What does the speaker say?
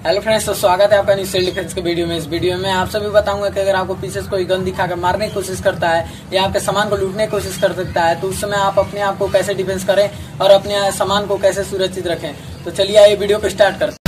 Hello friends तो स्वागत है आपका न्यूज़ डिफेंस के वीडियो में। इस वीडियो में आप सभी बताऊँगा कि अगर आपको पीछे कोई गन दिखाकर मारने की कोशिश करता है, या आपके सामान को लूटने की कोशिश कर सकता है तो उस समय आप अपने आप को कैसे डिफेंस करें और अपने सामान को कैसे सुरक्षित रखें। तो चलिए आइए वीडियो को स्टार्ट करते